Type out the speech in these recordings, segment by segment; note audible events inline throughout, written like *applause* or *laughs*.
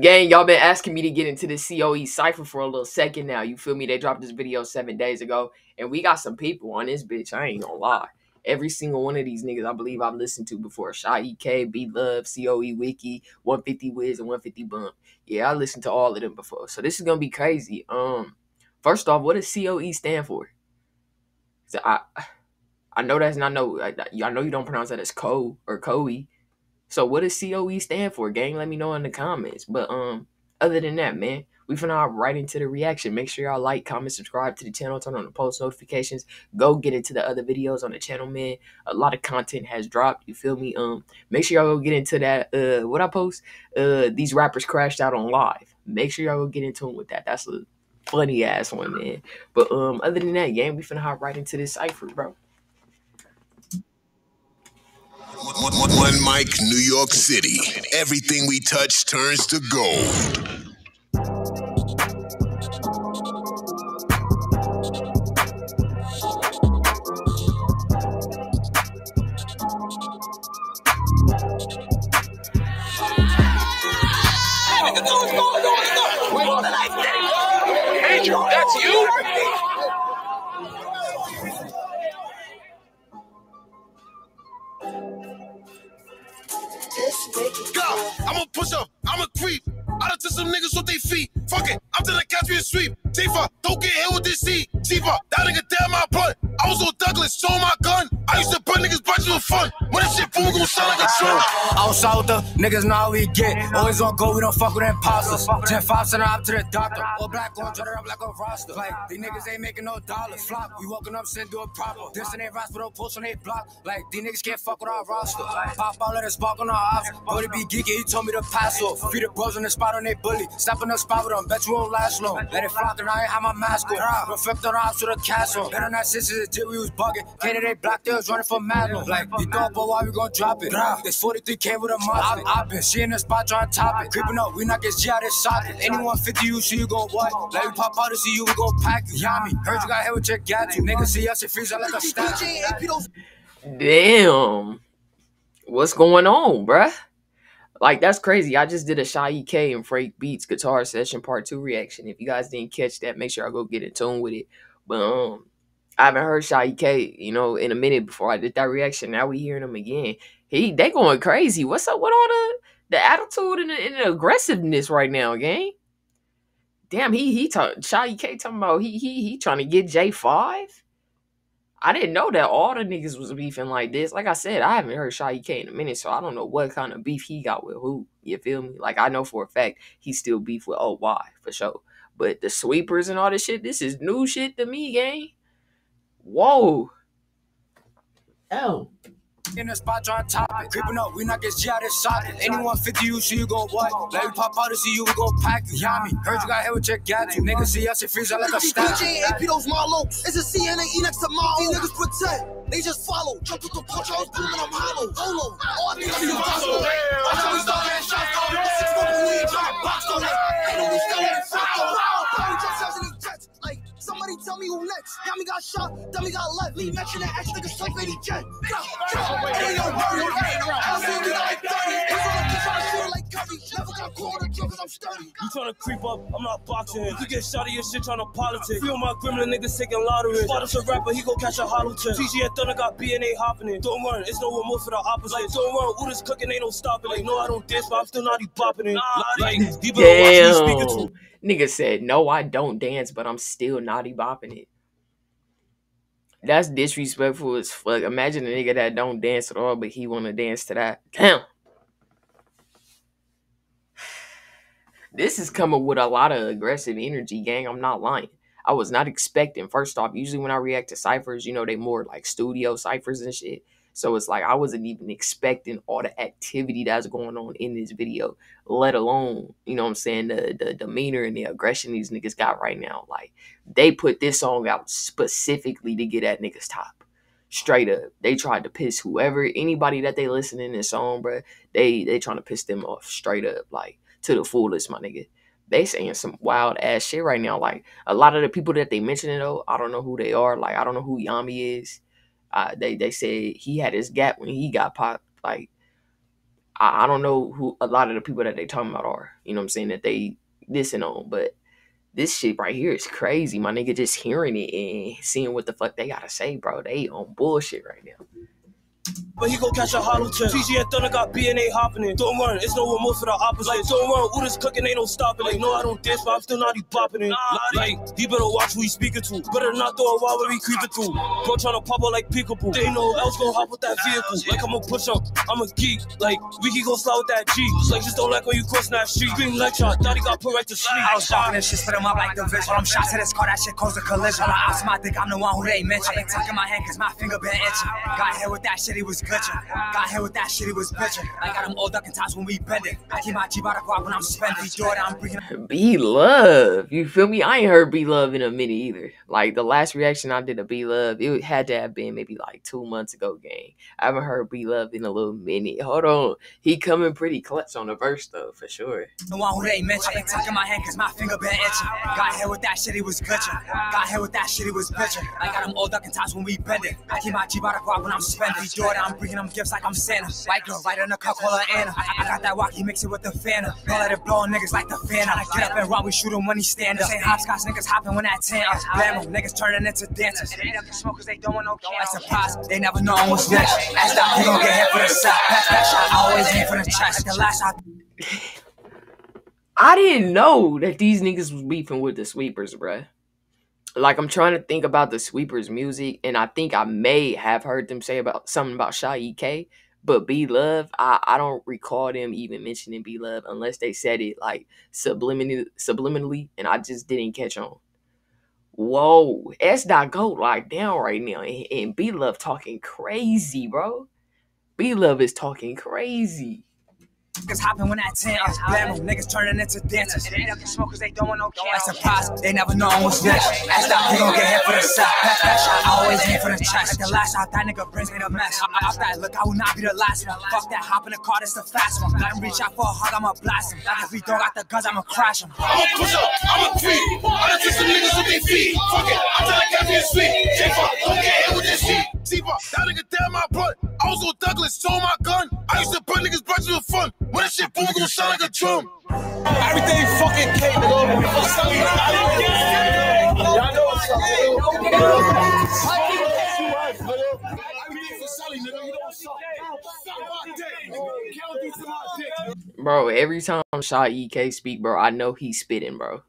Gang, y'all been asking me to get into the COE cipher for a little second now. You feel me? They dropped this video seven days ago, and we got some people on this bitch. I ain't gonna lie. Every single one of these niggas, I believe I've listened to before. Sha EK, B Lovee, COE Wiki, 150 Wiz, and 150 Bump. Yeah, I listened to all of them before. So this is gonna be crazy. Um, first off, what does COE stand for? So I, I know that's not no. I, I know you don't pronounce that as Co or Coe. So what does COE stand for, gang? Let me know in the comments. But um, other than that, man, we finna hop right into the reaction. Make sure y'all like, comment, subscribe to the channel, turn on the post notifications. Go get into the other videos on the channel, man. A lot of content has dropped. You feel me? Um, make sure y'all go get into that. Uh, what I post? Uh, these rappers crashed out on live. Make sure y'all go get into them with that. That's a funny ass one, man. But um, other than that, gang, we finna hop right into this cipher, bro. One, mic, New York City. Everything we touch turns to gold. That's you? Go. I'ma push up. I'ma creep. I done took some niggas with their feet. Fuck it. I'm the catch me a sweep. Tifa, don't get hit with this seat. Tifa, that nigga damn my blunt. I was on Douglas, show my gun. I used to put niggas bunches for fun. When this shit we gon' sound like a drum. Outside with the niggas know how we get. Always on go, we don't fuck with imposters. 10 5 send up to the doctor. All black on, to up like a roster. Like, these niggas ain't making no dollars. Flop, we walking up, send do a proper. This and they but don't post on they block. Like, these niggas can't fuck with our roster. Pop out, let it spark on our ops. But it be geeky, he told me to pass off. Feed the bros on the spot on they bully. Step in the spot with them, bet you won't last long. Let it flock, and I ain't have my mask on. Perfect on ops with a castle. Been on that the did we was bugging. Candidate black, they was running for Madeline. Like, you thought, but why we gon' drop it? This 43 came with a monster. I, I been seeing the spot trying to top it. Creeping up, we not get G out of socket. Anyone 50 you, see you gon' what? Let me pop out to see you, we gon' pack you. Yami, heard you got hit with your gadget. Niggas see us, it freeze out like a statue. Damn. What's going on, bruh? Like, that's crazy. I just did a Shy K and Frank Beats guitar session part two reaction. If you guys didn't catch that, make sure I go get in tune with it. But um, I haven't heard Shy K, you know, in a minute before I did that reaction. Now we hearing him again. He they going crazy. What's up with all the the attitude and the, and the aggressiveness right now, gang? Damn, he he talk Shy K talking about he he he trying to get J five. I didn't know that all the niggas was beefing like this. Like I said, I haven't heard Sha EK in a minute, so I don't know what kind of beef he got with who. You feel me? Like I know for a fact he still beef with oh why for sure. But the sweepers and all this shit, this is new shit to me, gang. Whoa. Oh. In the spot trying to top it. Creeping up, we not get G out of socket. Anyone 50 you, see you gon' what? Let me pop out to see you, we gon' pack you. Yami, heard you got hit with your gadget. Niggas see us, it freeze out like a statue. DJ AP those Marlo. It's a CNA next to Marlo. These niggas pretend. They just follow. Jump with the punch, I was booming, I'm hollow. Olo. Oh, I think I see you possible. Watch how we start getting shots, though. Six foot we ain't to box, though. Ain't no we still in front, though. Me who next. Dummy got shot, dummy got left. Leave mention that X nigga strike lady jet. Go, go. Ain't no worry. I was like 30. It's on the trying to shoot it like got caught or drunk 'cause I'm sturdy. You tryna creep up, I'm not boxing. You get shot of your shit tryna politic. Feel my gremlin niggas taking lottery. Spot us a rapper, he gon' catch a hollow tip. TG at Thunder got BNA hopping in. Don't run, it's no remorse for the opposite. Like, don't run, Uda's cooking, ain't no stopping. Like, no, I don't dance, but I'm still not bopping it. Like, he better watch me speaking Damn. Nigga said, no, I don't dance, but I'm still naughty bopping it. That's disrespectful as fuck. Imagine a nigga that don't dance at all, but he wanna dance to that. Damn. This is coming with a lot of aggressive energy, gang. I'm not lying. I was not expecting. First off, usually when I react to ciphers, you know, they more like studio ciphers and shit. So it's like I wasn't even expecting all the activity that's going on in this video, let alone, you know what I'm saying, the the demeanor and the aggression these niggas got right now. Like they put this song out specifically to get at niggas top. Straight up. They tried to piss whoever, anybody that they listen in this song, bro. They they trying to piss them off straight up, like to the fullest, my nigga. They saying some wild ass shit right now. Like a lot of the people that they mentioning though, I don't know who they are. Like I don't know who Yami is. Uh, they they said he had his gap when he got popped. Like I, I don't know who a lot of the people that they talking about are. You know what I'm saying that they dissing on, but this shit right here is crazy. My nigga just hearing it and seeing what the fuck they gotta say, bro. They on bullshit right now. But he gon' catch a hollow tip. TG and Thunder got BNA hopping in. Don't run, it's no remorse for the opposite. Like, don't run, Uda's cooking, ain't no stopping it. Like, no, I don't dance, but I'm still not he bopping it. Like, he better watch who he speaking to. Better not throw a while where he creeping through. Bro tryna pop out like peekaboo. They no else gon' hop with that vehicle. Like, I'm a push up, I'm a geek. Like, we can go slide with that G. Like, just don't like when you cross that street. Green light shot, thought he got put right to sleep. I was talking and shit, spit him up like the vision. I'm shot to this car, that shit caused a collision. I asked my dick, I'm the one who they mention. I been tucking my hand cause my finger been itching. Got hit with that shit, he was glitching. Got hit with that shit, he was bitching. I got him all ducking times when we bending. I keep my by the clock when I'm spending. It, I'm breathing. Be love. You feel me? I ain't heard B Lovee in a minute either. Like the last reaction I did of B Lovee, it had to have been maybe like two months ago, gang. I haven't heard B Lovee in a little minute. Hold on. He coming pretty clutch on the verse though, for sure. The one who they mention. Tucking my hand cause my finger been itching. Got hit with that shit, he was glitching. Got hit with that shit, he was bitching. I got him all ducking times when we bending. I keep my by the clock when I'm spending. He do it, I'm bringing them gifts like I'm Santa. White girl, right in the cup, call her Anna. I, I got that walkie, mix it with the Fanta. Don't let it blow niggas like the fan. I get up and run, we shoot him when he stand up. Say hopscotch, niggas hopping when that tan up. Blam 'em, niggas turning into dancers. It ain't up to smoke cause they don't want no Like surprise, they never know what's next. Ask that, he gon' get hit for the set. Pass that shot, I always aim for the chest. Like the last shot. I didn't know that these niggas was beefing with the sweepers, bruh. Like I'm trying to think about the sweepers music, and I think I may have heard them say about something about Sha EK, but B Lovee, I, I don't recall them even mentioning B Lovee unless they said it like subliminally subliminally, and I just didn't catch on. Whoa, S dot go like down right now, and, and B Lovee talking crazy, bro. B Lovee is talking crazy. Niggas hopping when that tan up. Blam 'em, niggas turning into dancers. It ain't up to smoke cause they don't want no Like surprise, they never know what's next. Ask that, he gon' get hit for the set. Pass that shot, I always aim for the chest. Like the last shot, that nigga brings me the mess. I- Off that look, I will not be the last one. Fuck that, hop in the car, that's the fast one. Let him reach out for a hug, I'ma blast him. Like if we don't got the guns, I'ma crash him. I'ma push up, I'm a creep. I'ma took some niggas with their feet. Sound like a drum. Everything fucking Bro, every time Sha EK speak, bro, I know he's spitting, bro.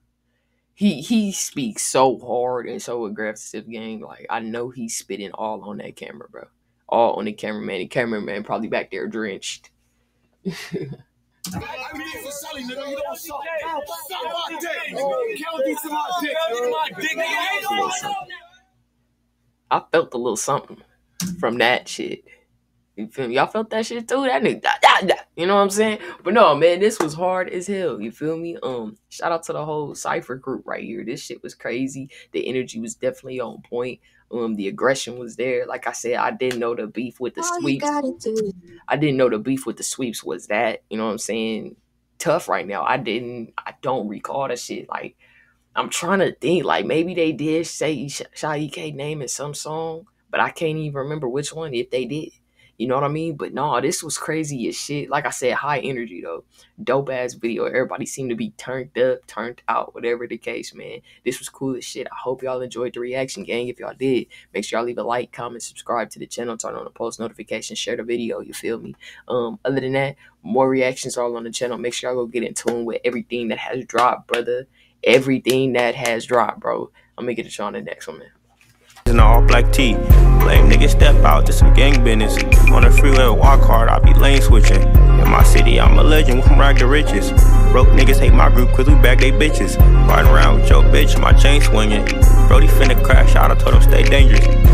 He he speaks so hard and so aggressive, gang. Like I know he's spitting all on that camera, bro. All on the cameraman. The cameraman probably back there drenched. *laughs* I felt a little something from that shit. You feel me? Y'all felt that shit too? That nigga, da, da, da. you know what I'm saying? But no, man, this was hard as hell. You feel me? Um, shout out to the whole cipher group right here. This shit was crazy. The energy was definitely on point. Um, the aggression was there. Like I said, I didn't know the beef with the sweeps. I didn't know the beef with the sweeps was that. You know what I'm saying? Tough right now. I didn't. I don't recall that shit. Like I'm trying to think. Like maybe they did say Sh- Sha EK name in some song, but I can't even remember which one. If they did. You know what I mean? But no, this was crazy as shit. Like I said, high energy though. Dope ass video. Everybody seemed to be turned up, turned out, whatever the case, man. This was cool as shit. I hope y'all enjoyed the reaction, gang. If y'all did, make sure y'all leave a like, comment, subscribe to the channel, turn on the post notifications, share the video. You feel me? Um, other than that, more reactions all on the channel. Make sure y'all go get in tune with everything that has dropped, brother. Everything that has dropped, bro. I'm gonna get to you on the next one, man. In all black tee. Lame niggas step out, this some gang business. On the freeway, walk hard, I be lane switching. In my city, I'm a legend, we from rag to riches. Broke niggas hate my group cause we bag they bitches. Riding around with your bitch, my chain swinging. Brody finna crash out, I told him stay dangerous.